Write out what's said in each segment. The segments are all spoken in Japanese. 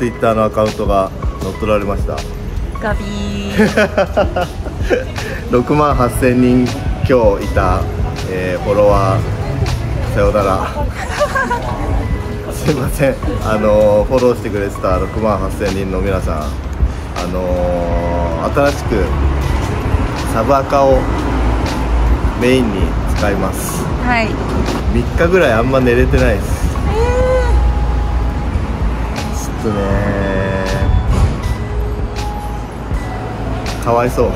ツイッターのアカウントが乗っ取られました。ガビー。6万8000人今日いた、えーフォロワー。さよなら。すいません。あのーフォローしてくれてた6万8000人の皆さん。あのー新しくサブアカをメインに使います。はい。3日ぐらいあんま寝れてないですちょっとねかわいそう。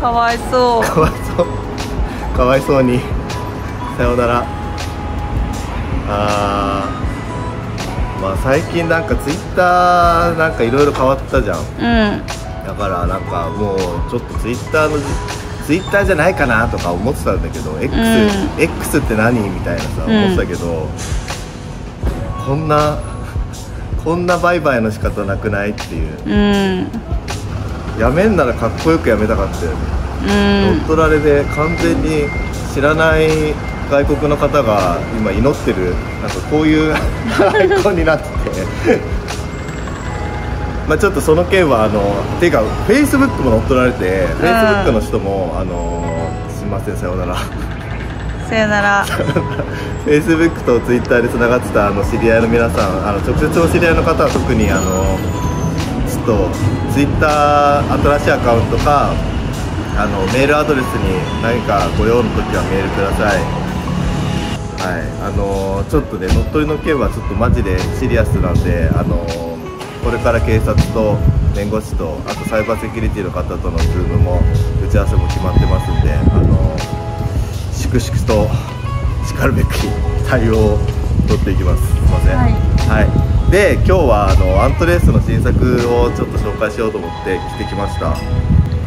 かわいそう。かわいそう。かわいそうに。さよなら。あーまあ最近なんかツイッターなんかいろいろ変わったじゃん。うん。だからなんかもうちょっとツイッターのツイッターじゃないかなとか思ってたんだけど X,、うん。X って何？みたいなさうん思ってたけど、こんなこんな売買の仕方なくないっていう。うん。やめんならかっこよくやめたかったよね。うん。乗っ取られで完全に知らない外国の方が今祈ってる。なんかこういうアイコンになってて。まあちょっとその件はあのていうかフェイスブックも乗っ取られてフェイスブックの人もあのすいませんさようならさよなら。フェイスブックとツイッターでつながってたあの知り合いの皆さんあの直接お知り合いの方は特にあのちょっとツイッター新しいアカウントかあのメールアドレスに何かご用の時はメールください。はい。あのちょっとね乗っ取りの件はちょっとマジでシリアスなんであのこれから警察と弁護士とあとサイバーセキュリティの方とのズームも打ち合わせも決まってますんであの粛々としかるべき対応を取っていきます。すいません。はい。はい、で今日はあのアントレースの新作をちょっと紹介しようと思って着てきました。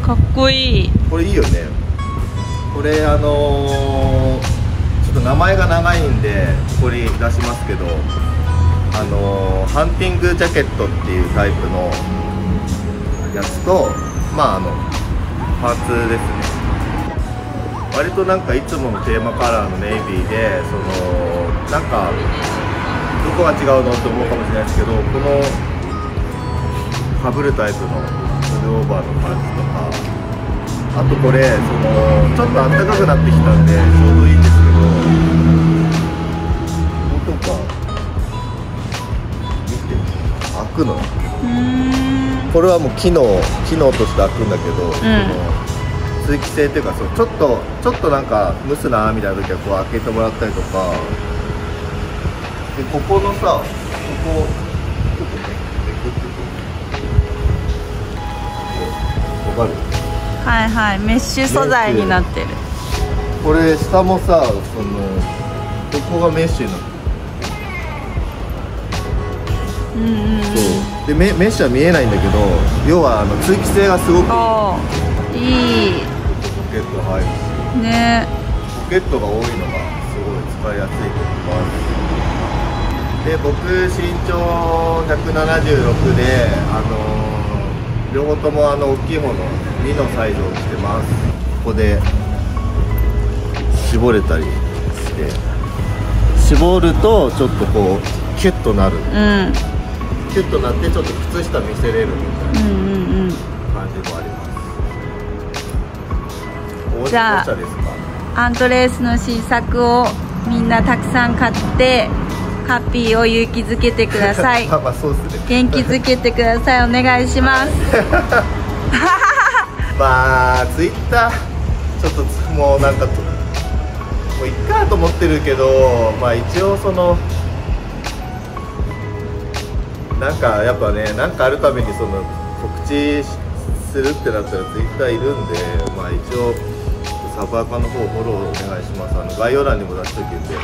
かっこいい。これいいよね。これあのーちょっと名前が長いんでここに出しますけどあのーハンティングジャケットっていうタイプのやつとまああのパーツですね割となんかいつものテーマカラーのネイビーでそのなんかどこが違うのって思うかもしれないですけどこのかぶるタイプのフルオーバーのパンツとかあとこれそのちょっと暖かくなってきたんでちょうどいいんですけどこことか見て開くの。これはもう機能機能として開くんだけど、その通気性っていうかそうちょっとちょっとなんか蒸すなみたいな時はこう開けてもらったりとか。でここのさここちょっとねめくってこうわかるはいはいメッシュ素材になってるこれ下もさそのここがメッシュなってうんうんうんそうでメメッシュは見えないんだけど要はあの通気性がすごくいいケット入るね。ポケットが多いのがすごい使いやすいと思いますで僕身長176であのー両方ともあの大きいもの2のサイズを着てます。ここで絞れたりして。絞るとちょっとこうキュッとなる。うん。キュッとなってちょっと靴下見せれるみたいな感じもあります。おじゃあアントレースの新作をみんなたくさん買ってカッピーを勇気づけてください。まあまあそうですね。元気づけてくださいお願いします。まあツイッターちょっとつもうなんかともういっかと思ってるけどまあ一応そのなんかやっぱねなんかあるためにその告知しするってなったらツイッターいるんでまあ一応サブアカの方フォローお願いします。あの概要欄にも出しとけんで。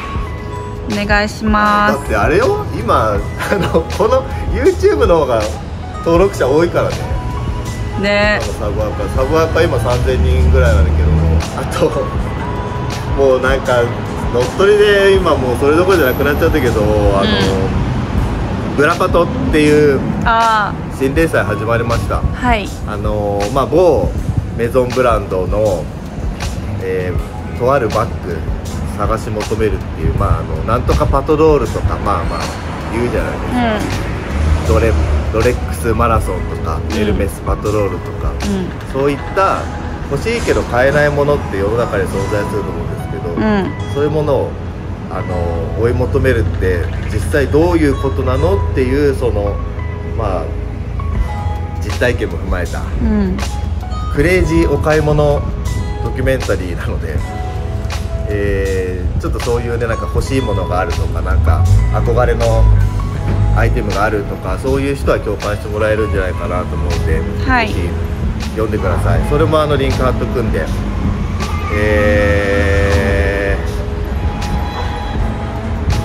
お願いしまだってあれよ。今あのこの YouTube の方が登録者多いからね。すねサブアカサブアカ今3000人ぐらいなんだけども。あともうなんか乗っ取りで今もうそれどころじゃなくなっちゃったけどあの、ブラパトっていうあ新連載始まりました。あはい。あのまあ某メゾンブランドの、えーとあるバッグ探し求めるっていうまああのなんとかパトロールとかまあまあ言うじゃないですか。うどれロレックスマラソンとか、うん。エルメスパトロールとか、うそういった欲しいけど買えないものって世の中に存在すると思うんですけど、そういうものをあの追い求めるって実際どういうことなのっていうそのまあ実体験も踏まえた。うん。クレイジーお買い物ドキュメンタリーなので、えーちょっとそういうねなんか欲しいものがあるとかなんか憧れのアイテムがあるとかそういう人は共感してもらえるんじゃないかなと思うので、はい。ぜひ読んでください。それもあのリンク貼っとくんでえ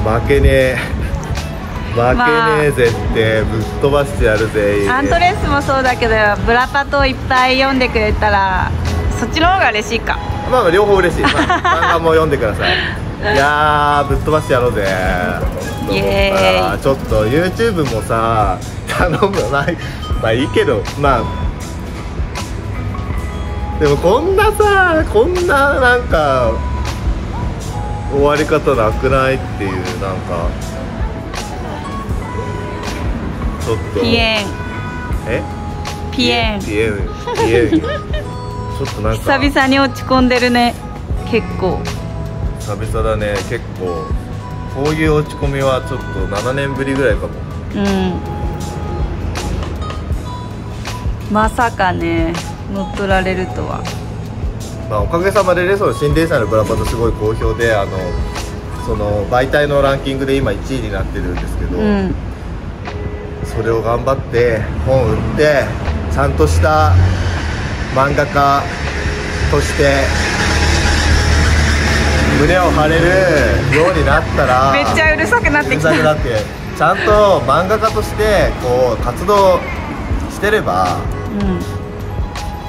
ー、負けねえ。負けねえぜってぶっ飛ばしてやるぜ、アントレスもそうだけどブラパトをいっぱい読んでくれたらそっちの方が嬉しいか。まあまあ両方嬉しい、まあ、漫画も読んでください。いやーぶっ飛ばしてやろうぜ。イエーイ。ちょっと YouTube もさ頼む。まあまあいいけどまあ。でもこんなさこんななんか終わり方なくないっていうなんか。ちょっと。ピエン。え？ピエン。ピエン。ピエンちょっとなんか久々に落ち込んでるね。結構。久々だね結構。こういう落ち込みはちょっと7年ぶりぐらいかも。うん。まさかね乗っ取られるとは。まあ、おかげさまでねその新連載のブラパトすごい好評であのその媒体のランキングで今1位になってるんですけど、うん。それを頑張って本売ってちゃんとした漫画家として胸を張れるようになったらめっちゃうるさくなってきた。うるさくなってちゃんと漫画家としてこう活動してればうん。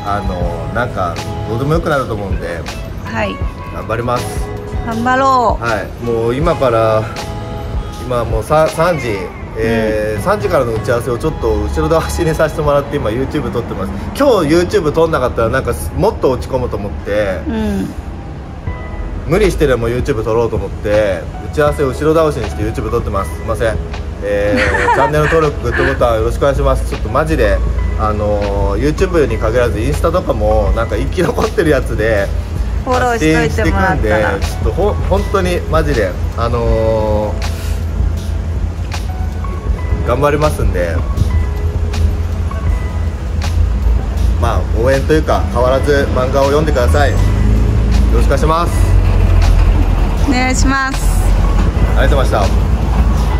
あのなんかどうでもよくなると思うんではい。頑張ります。頑張ろはい。もう今から今もう 3, 3時えー3時からの打ち合わせをちょっと後ろ倒しにさせてもらって今 YouTube 撮ってます。今日 YouTube 撮んなかったらなんかすもっと落ち込むと思ってううん。無理してでも YouTube 撮ろうと思って打ち合わせを後ろ倒しにして YouTube 撮ってます。すいません。えー チャンネル登録グッドボタンよろしくお願いします。ちょっとマジであのー YouTube に限らずインスタとかもなんか生き残ってるやつでフォローしといてもらったら。ちょっとほ本当にマジであのー頑張りますんでまあ応援というか変わらず漫画を読んでください。よろしくお願いします。お願いします。ありがとうございました